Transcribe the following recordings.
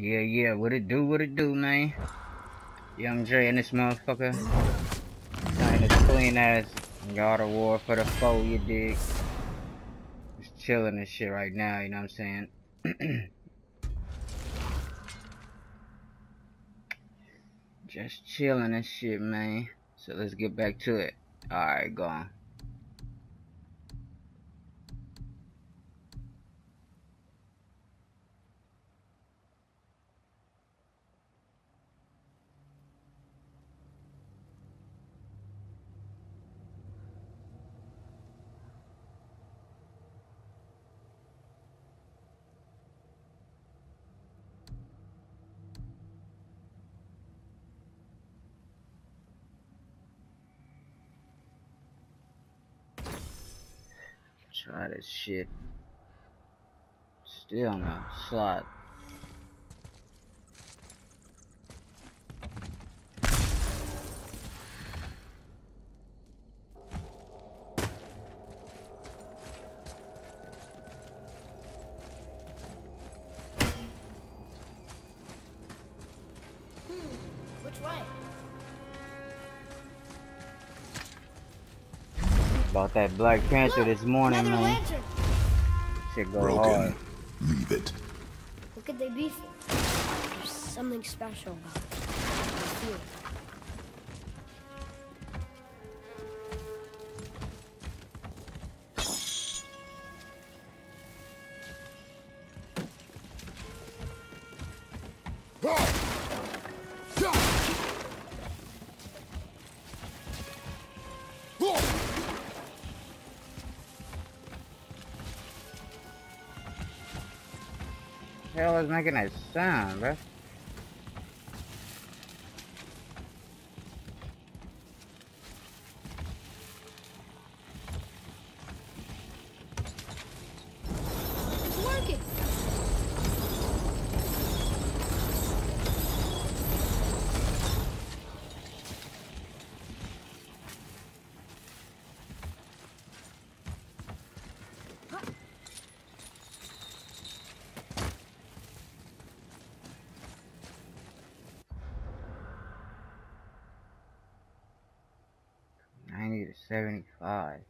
Yeah, yeah, what it do, what it do, man? Young Dre and this motherfucker. Playing this clean ass God of War for the foe, you dig? Just chilling and shit right now, you know what I'm saying? Just chilling and shit, man. So let's get back to it. Alright, go on. Try this shit. Still no slot. Bought that Black Panther this morning, man. lantern. Shit go Broken. hard. Leave it. What could they be for? There's something special about it. Hell is making that sound, bro. 75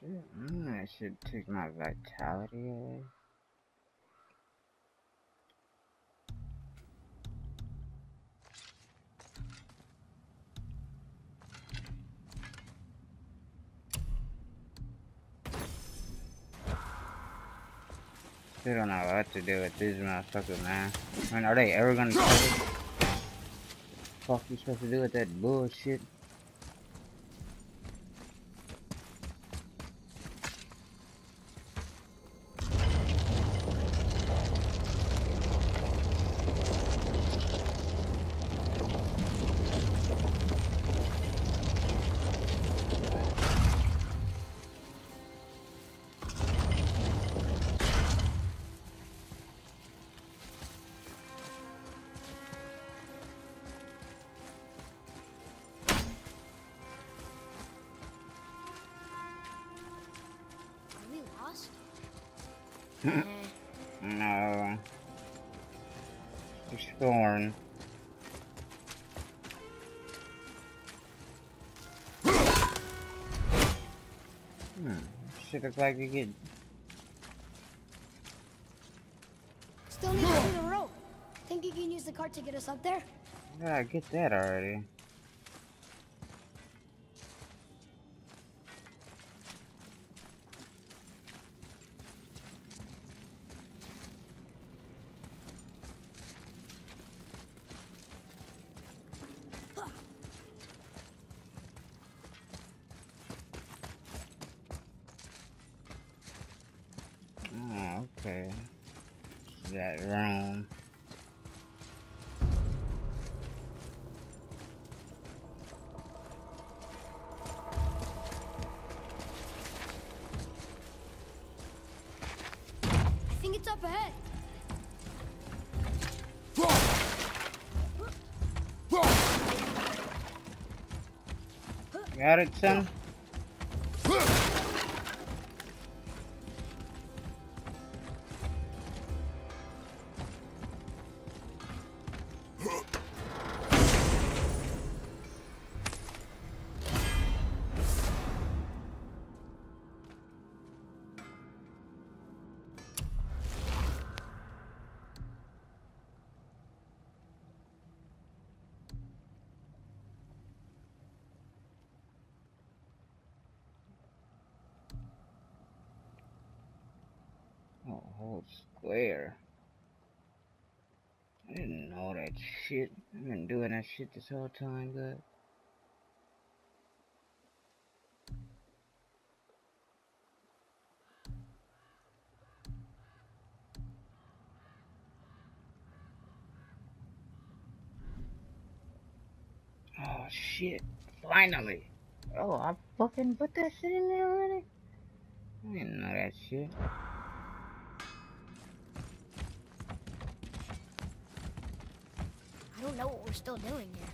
Shit, mm, that should take my vitality away. Still don't know what to do with this motherfucker, man. Man, are they ever gonna? Fuck you supposed to do with that bullshit? No. Exploring. Hmm. Should look like you get Still need to see the rope. Think you can use the cart to get us up there? Yeah, I get that already. That room. I think it's up ahead. Got it, son? Oh, whole square. I didn't know that shit. I've been doing that shit this whole time, but. Oh shit. Finally. Oh, I fucking put that shit in there already? I didn't know that shit. I don't know what we're still doing here.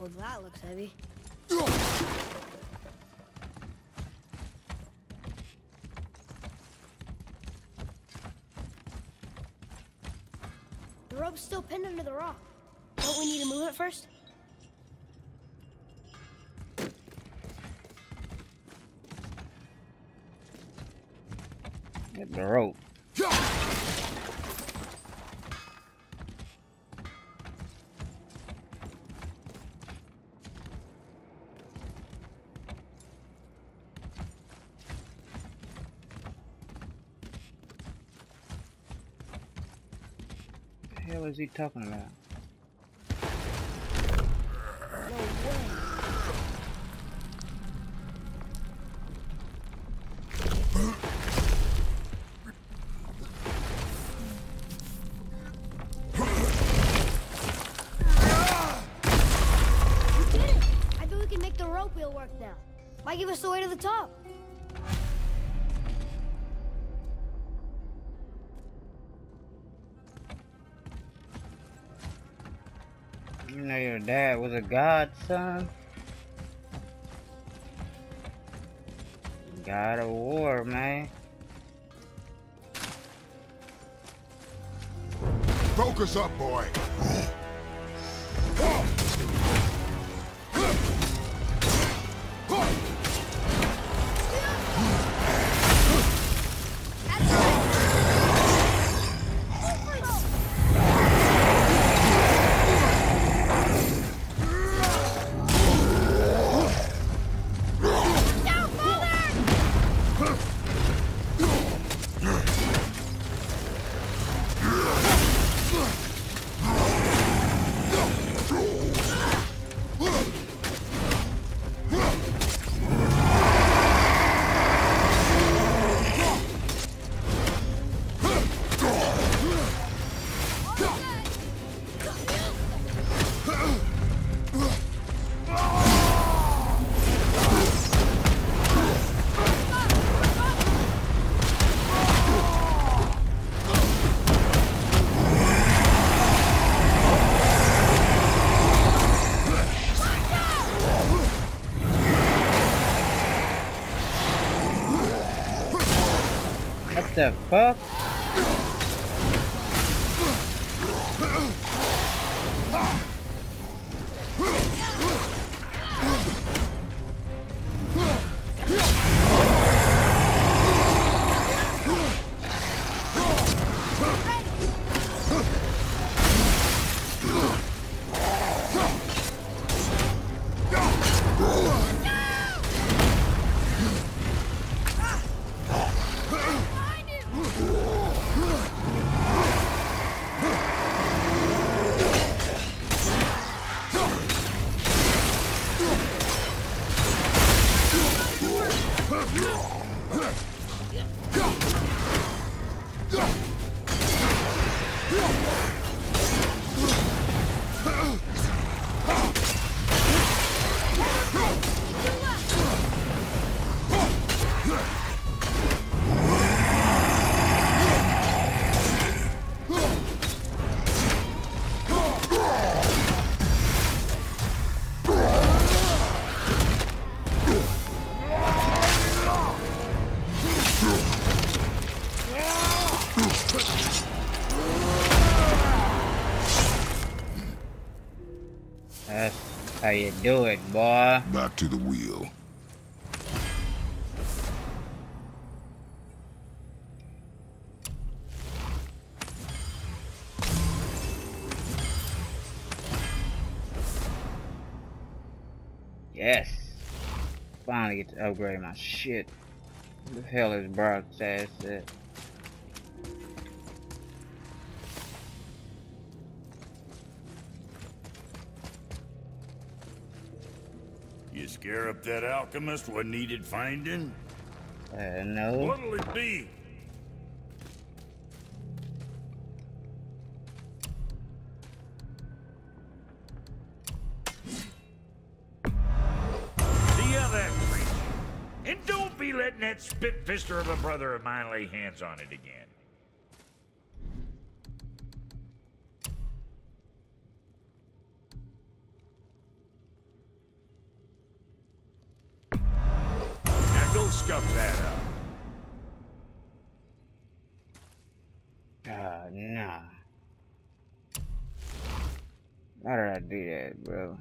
Well, that looks heavy. The rope's still pinned under the rock. Don't we need to move it first? Get the rope. Hell is he talking about? I bet we can make the rope wheel work now. Might give us the way to the top. You know your dad was a god, son. God of war, man. Focus up, boy. The fuck? Do it, boy? Back to the wheel. Yes. Finally get to upgrade my shit. What the hell is Brok's ass at? Scare up that alchemist what needed finding? Uh, no. What'll it be? See how that treats you. And don't be letting that spit-fister of a brother of mine lay hands on it again. Now go scuff that up. Ah, nah. Why did I do that, bro?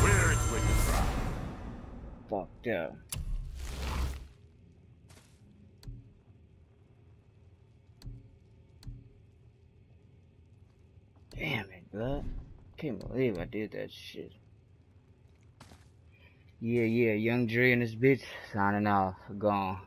Where it's with the. Fucked up. Damn it, bro. Can't believe I did that shit. Yeah, yeah, Young Dre and this bitch signing off. Gone.